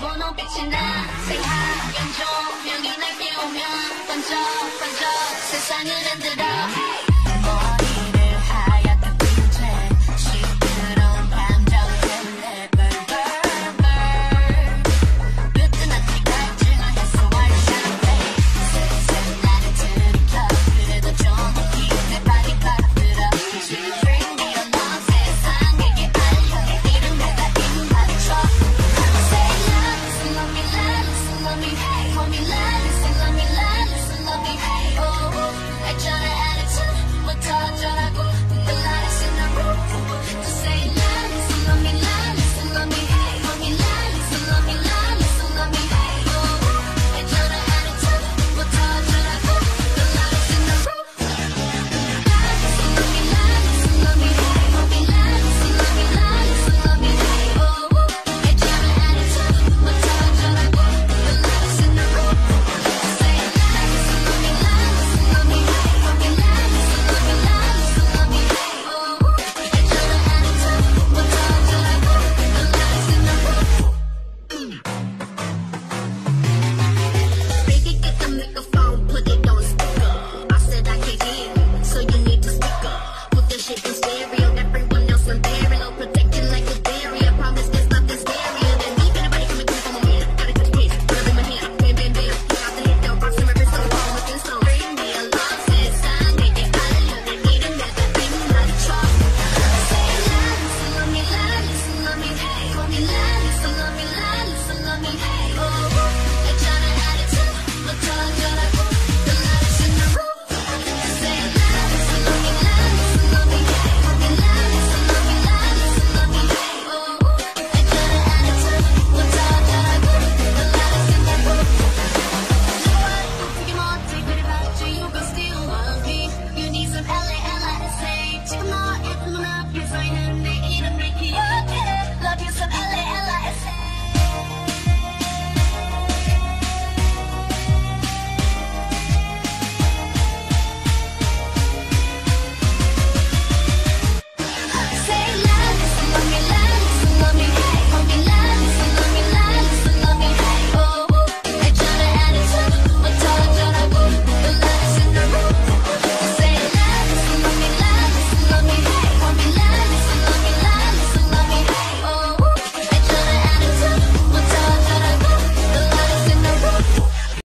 번호 빛이 나 생하연 조명이 날 깨우면 번쩍 번쩍 세상을 흔들어.